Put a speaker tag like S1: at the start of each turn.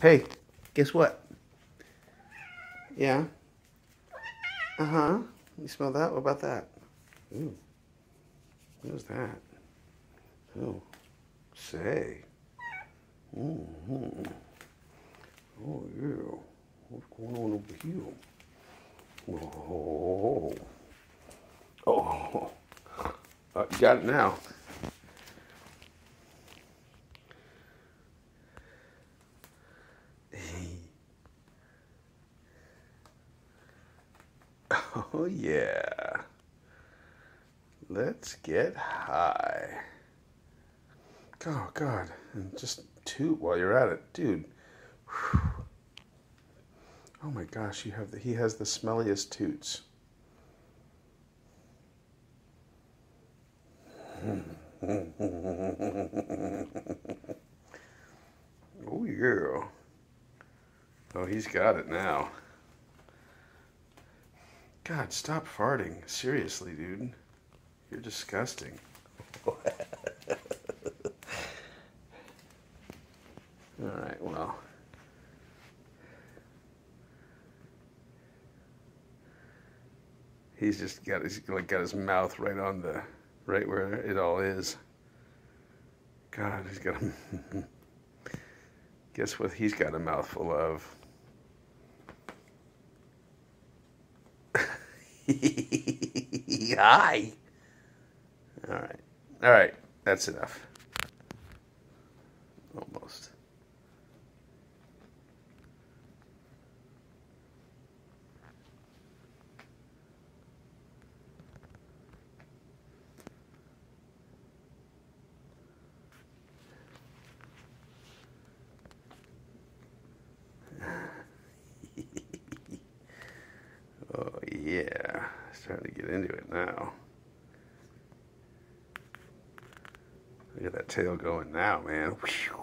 S1: Hey, guess what? Yeah. Uh huh. You smell that? What about that? Ooh. What was that? Oh. Say. Mm-hmm. Oh, yeah. What's going on over here? Oh. Oh. Uh, you got it now. Oh, yeah. Let's get high. Oh, God. And just toot while you're at it. Dude. Oh, my gosh. You have the, he has the smelliest toots. oh, yeah. Oh, he's got it now. God, stop farting. Seriously, dude. You're disgusting. Alright, well. He's just got his like got his mouth right on the right where it all is. God, he's got a guess what he's got a mouthful of. Hi. All right. All right. That's enough. Almost. oh, yeah. Starting to get into it now. Look at that tail going now, man. Whew.